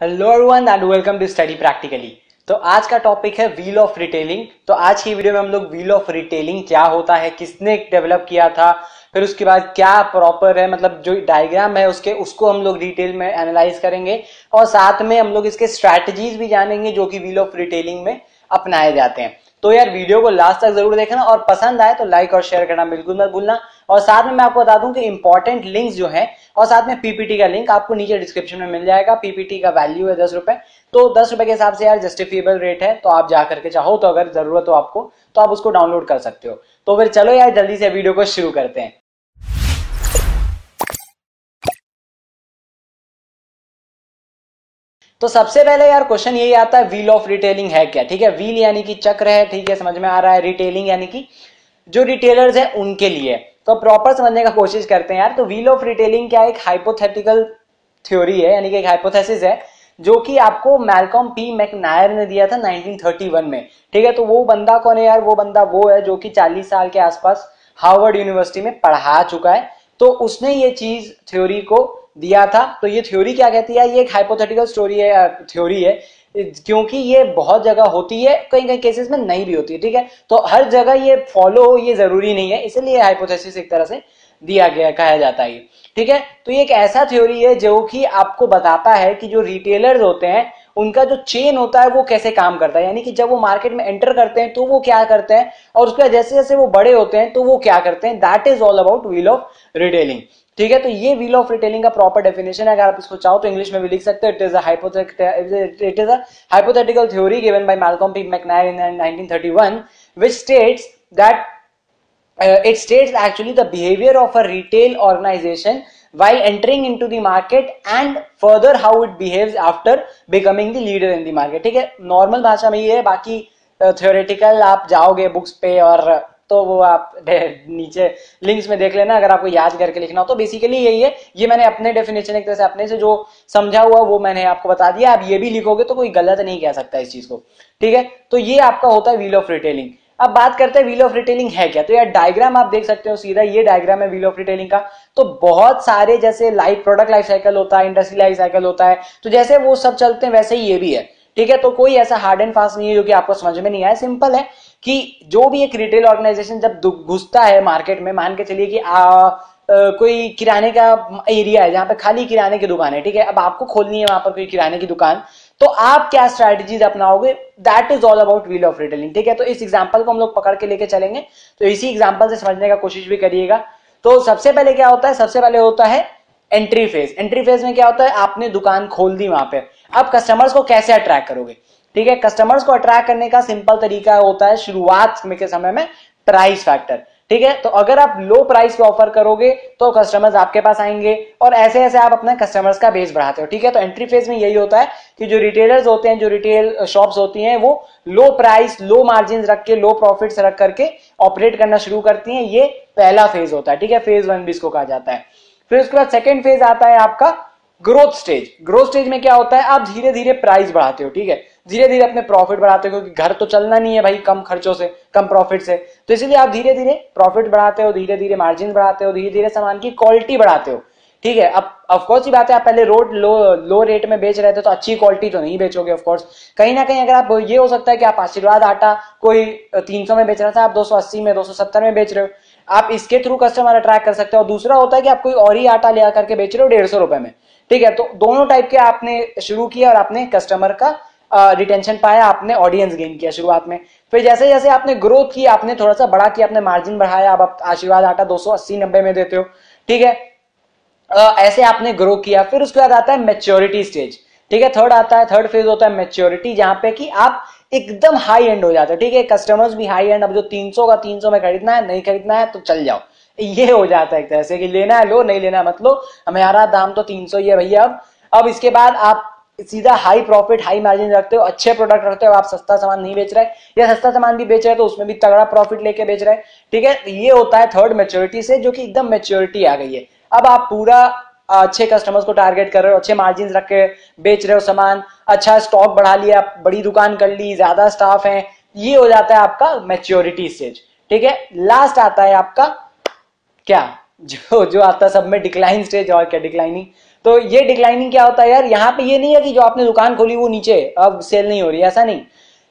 Hello everyone and welcome to study practically तो आज का टॉपिक है व्हील ऑफ़ रिटेलिंग तो आज की वीडियो में हम लोग व्हील ऑफ़ रिटेलिंग क्या होता है, किसने डेवलप किया था, फिर उसके बाद क्या प्रॉपर है मतलब जो डायग्राम है उसके, उसको हम लोग डिटेल में एनालाइज करेंगे और साथ में हम लोग इसके स्ट्रैटेजीज भी जानेंगे जो कि व्हील ऑफ़ रिटेलिंग में अपनाए जाते हैं। तो यार वीडियो को लास्ट तक ज़रूर देखना और पसंद आए तो लाइक और शेयर करना बिल्कुल मत भूलना। और साथ में मैं आपको बता दूँ कि इंपॉर्टेंट लिंक्स जो है, और साथ में पीपीटी का लिंक आपको नीचे डिस्क्रिप्शन में मिल जाएगा। पीपीटी का वैल्यू है दस रुपए। तो दस रुपए के हिसाब से यार जस्टिफिएबल रेट है तो आप जा करके चाहो तो अगर ज़रूरत हो आपको तो आप उसको डाउनलोड कर सकते हो। तो फिर चलो यार, जल्दी से वीडियो को शुरू करते हैं। तो सबसे पहले यार क्वेश्चन यही आता है व्हील ऑफ़ रिटेलिंग है क्या? ठीक है व्हील यानी कि चक्र है, ठीक है, समझ में आ रहा है रिटेलिंग यानी कि जो रिटेलर्स है उनके लिए। तो प्रॉपर समझने का कोशिश करते हैं यार। तो व्हील ऑफ़ रिटेलिंग क्या एक हाइपोथेटिकल थ्योरी है, यानी कि एक हाइपोथेसिस है, जो कि आपको मैलकॉम पी मैकनायर ने दिया था 1931 में। ठीक है तो वो बंदा कौन है यार? वो बंदा वो है जो कि 40 साल के आसपास हार्वर्ड यूनिवर्सिटी में पढ़ा चुका है। तो उसने ये चीज़ थ्योरी को दिया था। तो ये थ्योरी क्या कहती है? ये एक हाइपोथेटिकल स्टोरी है थ्योरी है। क्योंकि ये बहुत जगह होती है, कहीं कहीं केसेस में नहीं भी होती है, ठीक है? तो हर जगह ये फॉलो हो ये ज़रूरी नहीं है, इसलिए हाइपोथेसिस एक तरह से दिया गया, कहा जाता है ठीक है? तो ये एक ऐसा थ्योरी है जो कि आपको बताता है कि जो रिटेलर होते हैं उनका जो चेन होता है, वो कैसे काम करता है? यानी कि जब वो मार्केट में एंटर करते हैं तो वो क्या करते हैं? और उसके बाद जैसे जैसे वो बड़े होते हैं तो वो क्या करते हैं? That is all about wheel of retailing ठीक है? तो ये व्हील ऑफ़ रिटेलिंग का प्रॉपर डेफिनेशन है। अगर आप इसको चाहो तो इंग्लिश में भी लिख सकते हो। It is it is hypothetical theory given by Malcolm P McNair in 1931 which states that it states actually the behaviour of a retail organisation while entering into the market and further how it behaves after becoming the leader in the market. ठीक है? Normal भाषा में ये है, बाकी theoretical आप जाओगे books पे और तो वो आप नीचे लिंक्स में देख लेना, अगर आपको याद करके लिखना हो। तो बेसिकली यही है, ये मैंने अपने डेफिनेशन एक तरह से अपने से जो समझा हुआ वो मैंने आपको बता दिया। आप ये भी लिखोगे तो कोई गलत नहीं कह सकता इस चीज़ को। ठीक है? तो ये आपका होता है व्हील ऑफ़ रिटेलिंग अब बात करते हैं व्हील ऑफ़ रिटेलिंग है क्या? तो यार डायग्राम आप देख सकते हो सीधा ये डायग्राम है व्हील ऑफ़ रिटेलिंग का। तो बहुत सारे जैसे लाइफ प्रोडक्ट लाइफ साइकिल होता है इंडस्ट्री लाइफ साइकिल होता है। तो जैसे वो सब चलते हैं वैसे ही ये भी है। ठीक है तो कोई ऐसा हार्ड एंड फास्ट नहीं है जो कि आपको समझ में नहीं आया। सिंपल है कि जो भी एक रिटेल ऑर्गेनाइजेशन जब घुसता है मार्केट में मान के चलिए कि आ, आ, कोई किराने का एरिया है जहाँ पे खाली किराने की दुकान है। ठीक है अब आपको खोलनी है वहाँ पर कोई किराने की दुकान। तो आप क्या strategies अपनाओगे? That is all about wheel of retailing ठीक है? तो इस एग्ज़ाम्पल को हम लोग पकड़ के लेके चलेंगे। तो इसी एग्ज़ाम्पल से समझने का कोशिश भी करिएगा। तो सबसे पहले क्या होता है? सबसे पहले होता है एंट्री फ़ेज़ एंट्री फ़ेज़ में क्या होता है? आपने दुकान खोल दी वहाँ पे। अब कस्टमर्स को कैसे अट्रैक्ट करोगे? ठीक है? कस्टमर्स को अट्रैक्ट करने का सिंपल तरीका होता है शुरुआत में के समय में प्राइस फैक्टर ठीक है? तो अगर आप लो प्राइस पे ऑफ़र करोगे तो कस्टमर्स आपके पास आएँगे और ऐसे ऐसे आप अपने कस्टमर्स का बेस बढ़ाते हो, ठीक है? तो एंट्री फ़ेज़ में यही होता है कि जो रिटेलर्स होते हैं, जो रिटेल शॉप्स होती हैं, वो लो प्राइस लो मार्जिन रख के लो प्रॉफिट्स रख करके ऑपरेट करना शुरू करती हैं। ये पहला फ़ेज़ होता है, ठीक है? फ़ेज़ वन भी इसको कहा जाता है। फिर उसके बाद सेकेंड फ़ेज़ आता है आपका ग्रोथ स्टेज ग्रोथ स्टेज में क्या होता है? आप धीरे धीरे प्राइस बढ़ाते हो, ठीक है? धीरे धीरे अपने प्रॉफिट बढ़ाते हो, क्योंकि घर तो चलना नहीं है भाई, कम खर्चों से, कम प्रॉफिट से। तो इसलिए आप धीरे धीरे प्रॉफिट बढ़ाते हो धीरे धीरे मार्जिन बढ़ाते हो धीरे धीरे सामान की क्वालिटी बढ़ाते हो, ठीक है? अब ऑफकोर्स ही बात है, आप पहले रोड लो लो रेट में बेच रहे थे तो अच्छी क्वालिटी तो नहीं बेचोगे ऑफकोर्स कहीं ना कहीं अगर आप, ये हो सकता है कि आप आशीर्वाद आटा कोई 300 में बेच रहा था, आप 280 में 270 में बेच रहे हो। आप इसके थ्रू कस्टमर अट्रैक्ट कर सकते हो। और दूसरा होता है कि आप कोई और ही आटा ले करके बेच रहे हो, डेढ़ सौ रुपए में। ठीक है तो दोनों टाइप के आपने शुरू किया और आपने कस्टमर का रिटेंशन पाया आपने ऑडियंस गेन किया शुरुआत में। फिर जैसे जैसे आपने ग्रोथ की आपने थोड़ा सा बड़ा किया आपने मार्जिन बढ़ाया अब आप आशीर्वाद आटा 280 नब्बे में देते हो ठीक है? आ, ऐसे आपने ग्रो किया फिर उसके बाद आता है मेच्योरिटी स्टेज ठीक है? थर्ड आता है थर्ड फ़ेज़ होता है मेच्योरिटी जहाँ पे कि आप एकदम हाई एंड हो जाते हो ठीक है? कस्टमर्स भी हाई एंड अब जो 300 का 300 में खरीदना है नहीं खरीदना है तो चल जाओ। ये हो जाता है एक तरह से कि लेना है, लो, नहीं लेना मत लो। हमारा दाम तो 300 ही है भैया। अब अब इसके बाद आप सीधा हाई प्रॉफिट हाई मार्जिन रखते हो, अच्छे प्रोडक्ट रखते हो, आप सस्ता सामान नहीं बेच रहे या सस्ता सामान भी बेच रहे तो उसमें भी तगड़ा प्रॉफिट लेके बेच रहे ठीक है? ये होता है थर्ड मेच्योरिटी से, जो कि एकदम मेच्योरिटी आ गई है। अब आप पूरा अच्छे कस्टमर्स को टारगेट कर रहे हो, अच्छे मार्जिन रख के बेच रहे हो सामान अच्छा स्टॉक बढ़ा लिया, बड़ी दुकान कर ली, ज़्यादा स्टाफ है, ये हो जाता है आपका मेच्योरिटी स्टेज ठीक है? लास्ट आता है आपका क्या? जो जो आता सब में डिक्लाइन स्टेज और क्या डिक्लाइनिंग तो ये डिक्लाइनिंग क्या होता है यार? यहाँ पे ये नहीं है कि जो आपने दुकान खोली वो नीचे, अब सेल नहीं हो रही, ऐसा नहीं।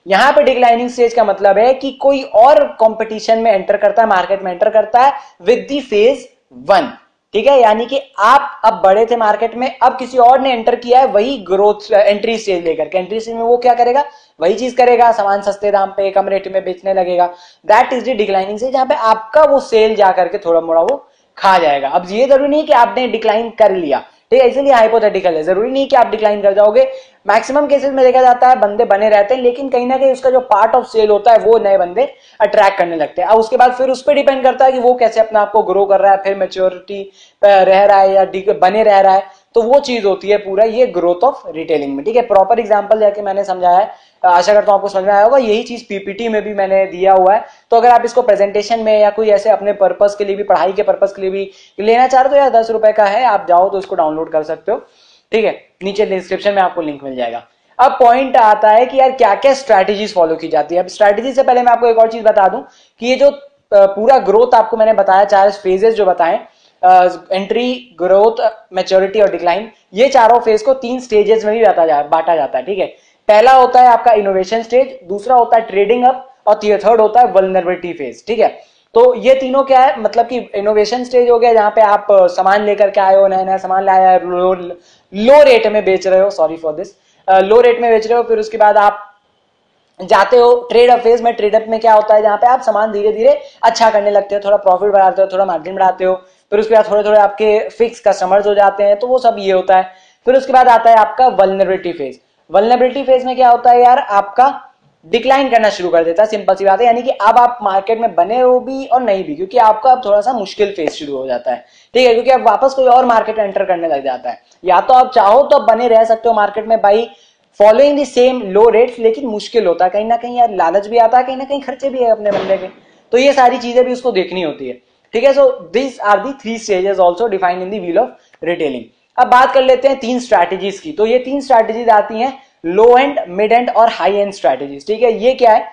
यहाँ पे डिक्लाइनिंग स्टेज का मतलब है कि कोई और कंपटीशन में एंटर करता है मार्केट में एंटर करता है विद दी फ़ेज़ वन ठीक है? यानी कि आप अब बड़े थे मार्केट में, अब किसी और ने एंटर किया है, वही ग्रोथ एंट्री स्टेज लेकर के। एंट्री स्टेज में वो क्या करेगा? वही चीज़ करेगा, सामान सस्ते दाम पे, कम रेट में बेचने लगेगा। That is the declining stage जहाँ पे आपका वो सेल जा करके थोड़ा मोड़ा वो खा जाएगा। अब ये ज़रूरी नहीं कि आपने डिक्लाइन कर लिया। ठीक है इसीलिए हाइपोथेटिकल है। ज़रूरी नहीं कि आप डिक्लाइन कर जाओगे। मैक्सिमम केसेस में देखा जाता है, बंदे बने रहते हैं, लेकिन कहीं ना कहीं उसका जो पार्ट ऑफ़ सेल होता है, वो नए बंदे अट्रैक्ट करने लगते हैं। अब उसके बाद फिर उस पर डिपेंड करता है कि वो कैसे अपने आप को ग्रो कर रहा है, फिर मेच्योरिटी रह रहा है या बने रह रहा है। तो वो चीज़ होती है पूरा ये ग्रोथ ऑफ़ रिटेलिंग में, ठीक है? प्रॉपर एग्ज़ाम्पल जाके मैंने समझाया है। आशा करता हूँ आपको समझ में आया होगा, यही चीज़ पीपीटी में भी मैंने दिया हुआ है। तो अगर आप इसको प्रेजेंटेशन में या कोई ऐसे अपने पर्पज के लिए भी, पढ़ाई के पर्पज के लिए भी लेना चाह रहे हो तो यार दस रुपए का है, आप जाओ तो इसको डाउनलोड कर सकते हो, ठीक है? नीचे डिस्क्रिप्शन में आपको लिंक मिल जाएगा। अब पॉइंट आता है कि यार क्या क्या स्ट्रैटेजीज फॉलो की जाती है। अब स्ट्रैटेजी से पहले मैं आपको एक और चीज़ बता दूँ कि ये जो पूरा ग्रोथ आपको मैंने बताया चार फेजेस जो बताए एंट्री ग्रोथ मेच्योरिटी और डिक्लाइन ये चारों फ़ेज़ को तीन स्टेजेस में भी बांटा जाता है ठीक है? पहला होता है आपका इनोवेशन स्टेज दूसरा होता है ट्रेडिंग अप और थर्ड होता है वल्नरेबिलिटी फ़ेज़ ठीक है? तो ये तीनों क्या है? मतलब कि इनोवेशन स्टेज हो गया जहाँ पे आप सामान लेकर के आए हो नया नया सामान लाया लो, लो रेट में बेच रहे हो sorry for this low rate में बेच रहे हो फिर उसके बाद आप जाते हो ट्रेड अप फ़ेज़ में ट्रेड अप में क्या होता है? जहाँ पे आप सामान धीरे धीरे अच्छा करने लगते हो थोड़ा प्रॉफिट बढ़ाते हो थोड़ा मार्जिन बढ़ाते हो फिर उसके बाद थोड़े थोड़े आपके फिक्स कस्टमर्स हो जाते हैं तो वो सब ये होता है। फिर उसके बाद आता है आपका वलनरेबिलिटी फ़ेज़ वलनेबिलिटी फ़ेज़ में क्या होता है यार? आपका डिक्लाइन करना शुरू कर देता है सिंपल सी बात है। यानी कि अब आप मार्केट में बने हो भी और नहीं भी, क्योंकि आपका अब थोड़ा सा मुश्किल फ़ेज़ शुरू हो जाता है। ठीक है, क्योंकि अब वापस कोई और मार्केट में एंटर करने लग जाता है। या तो आप चाहो तो आप बने रह सकते हो मार्केट में by following the same low rates लेकिन मुश्किल होता है। कहीं ना कहीं यार लालच भी आता है, कहीं ना कहीं खर्चे भी है अपने बंदे के। तो ये सारी चीज़ें भी उसको देखनी होती है। ठीक है so this are the three stages also defined in the wheel of retailing अब बात कर लेते हैं तीन स्ट्रैटेजीज की। तो ये तीन स्ट्रैटेजीज आती हैं लो एंड मिड एंड और हाई एंड स्ट्रैटेजीज ठीक है ये क्या है?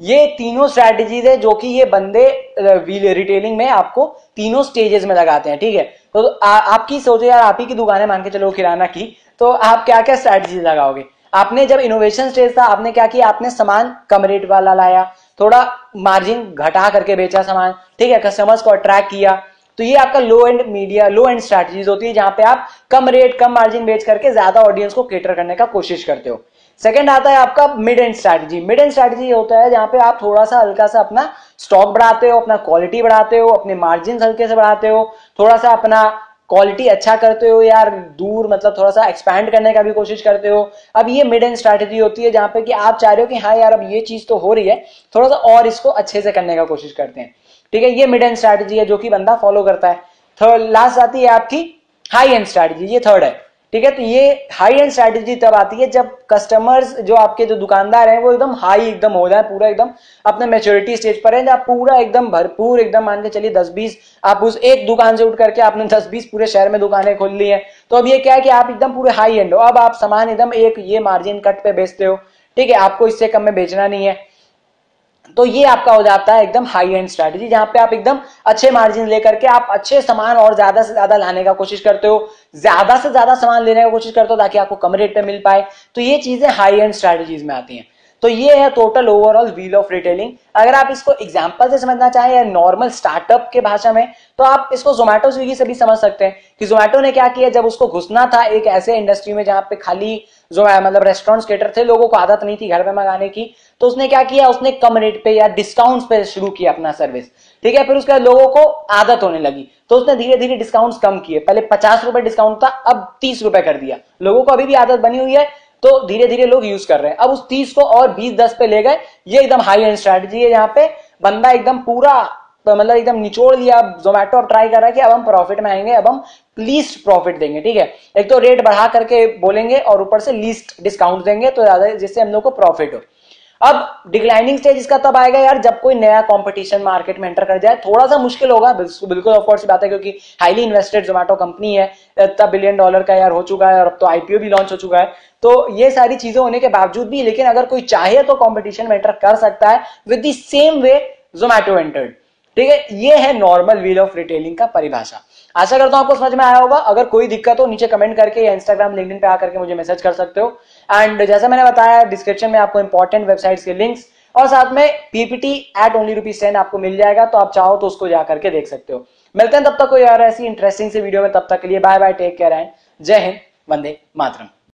ये तीनों स्ट्रैटेजीज है जो कि ये बंदे रिटेलिंग में आपको तीनों स्टेजेस में लगाते हैं। ठीक है तो आ, आपकी सोचो यार आप ही की दुकान है मान के चलो किराना की तो आप क्या क्या स्ट्रैटेजी लगाओगे? आपने जब इनोवेशन स्टेज था आपने क्या किया? आपने सामान कम रेट वाला लाया थोड़ा मार्जिन घटा करके बेचा सामान, ठीक है? कस्टमर्स को अट्रैक्ट किया। तो ये आपका low end media low end strategies होती है जहाँ पे आप कम रेट कम मार्जिन बेच करके ज़्यादा ऑडियंस को केटर करने का कोशिश करते हो। सेकंड आता है आपका mid end strategy mid end strategy होता है जहाँ पे आप थोड़ा सा हल्का सा अपना स्टॉक बढ़ाते हो, अपना क्वालिटी बढ़ाते हो, अपने मार्जिन हल्के से बढ़ाते हो थोड़ा सा अपना क्वालिटी अच्छा करते हो यार, दूर मतलब थोड़ा सा एक्सपैंड करने का भी कोशिश करते हो। अब ये मिड एंड स्ट्रैटेजी होती है जहाँ पे कि आप चाह रहे हो कि हाँ यार, अब ये चीज़ तो हो रही है थोड़ा सा और इसको अच्छे से करने का कोशिश करते हैं। ठीक है, ये मिड एंड स्ट्रैटेजी है जो कि बंदा फॉलो करता है। थर्ड लास्ट आती है आपकी हाई एंड स्ट्रैटेजी ये थर्ड है। ठीक है तो ये हाई एंड स्ट्रैटेजी तब आती है जब कस्टमर्स जो आपके जो दुकानदार हैं, वो एकदम हाई एकदम हो जाए, पूरा एकदम अपने मेच्योरिटी स्टेज पर है, जब पूरा एकदम भरपूर एकदम मान के चलिए दस बीस, आप उस एक दुकान से उठ करके आपने दस बीस पूरे शहर में दुकानें खोल ली है तो अब ये क्या है कि आप एकदम पूरे हाई एंड हो। अब आप सामान एकदम एक ये मार्जिन कट पे बेचते हो, ठीक है, आपको इससे कम में बेचना नहीं है। तो ये आपका हो जाता है एकदम हाई एंड स्ट्रैटेजी जहाँ पे आप एकदम अच्छे मार्जिन लेकर के आप अच्छे सामान और ज़्यादा से ज़्यादा लाने का कोशिश करते हो ज़्यादा से ज़्यादा सामान लेने की कोशिश करते हो ताकि आपको कम रेट पे मिल पाए। तो ये चीज़ें हाई एंड स्ट्रेटेजीज में आती हैं। तो ये है total overall wheel of retailing अगर आप इसको एग्ज़ाम्पल से समझना चाहें या नॉर्मल स्टार्टअप के भाषा में तो आप इसको जोमेटो स्विगी से भी समझ सकते हैं कि जोमेटो ने क्या किया, जब उसको घुसना था एक ऐसे इंडस्ट्री में जहाँ पे खाली जो मतलब रेस्टोरेंट केटर थे, लोगों को आदत नहीं थी घर में मंगाने की तो उसने क्या किया, उसने कम रेट पे या डिस्काउंट पे शुरू किया अपना सर्विस ठीक है, फिर उसके बाद लोगों को आदत होने लगी तो उसने धीरे धीरे डिस्काउंट कम किए। पहले पचास रुपए डिस्काउंट था, अब तीस रुपए कर दिया। लोगों को अभी भी आदत बनी हुई है तो धीरे धीरे लोग यूज़ कर रहे हैं। अब उस तीस को और बीस दस पे ले गए। ये एकदम हाई एंड स्ट्रेटजी है यहाँ पे। बंदा एकदम पूरा तो मतलब एकदम निचोड़ लिया। जोमेटो अब ट्राई कर रहा है कि अब हम प्रॉफिट में आएँगे, अब हम लीस्ट प्रॉफिट देंगे, ठीक है? एक तो रेट बढ़ा करके बोलेंगे और ऊपर से लीस्ट डिस्काउंट देंगे तो ज़्यादा जिससे हम लोग को प्रॉफिट हो। अब डिक्लाइनिंग स्टेज इसका तब आएगा यार जब कोई नया कंपटीशन मार्केट में एंटर कर जाए। थोड़ा सा मुश्किल होगा बिल्कुल ऑफकोर्स बात है क्योंकि हाईली इन्वेस्टेड जोमेटो कंपनी है, इतना बिलियन डॉलर का यार हो चुका है और अब तो आईपीओ भी लॉन्च हो चुका है। तो ये सारी चीज़ें होने के बावजूद भी लेकिन अगर कोई चाहे तो कॉम्पिटिशन में एंटर कर सकता है with the same way Zomato entered ठीक है, ये है नॉर्मल व्हील ऑफ़ रिटेलिंग का परिभाषा। आशा करता हूँ आपको समझ में आया होगा। अगर कोई दिक्कत हो, नीचे कमेंट करके या इंस्टाग्राम लिंक पे आकर के मुझे मैसेज कर सकते हो। एंड जैसा मैंने बताया डिस्क्रिप्शन में आपको इंपॉर्टेंट वेबसाइट्स के लिंक्स और साथ में PPT at only rupees ten आपको मिल जाएगा। तो आप चाहो तो उसको जाकर के देख सकते हो। मिलते हैं तब तक कोई और ऐसी इंटरेस्टिंग से वीडियो में। तब तक के लिए bye bye take care and जय हिंद, वंदे मातरम।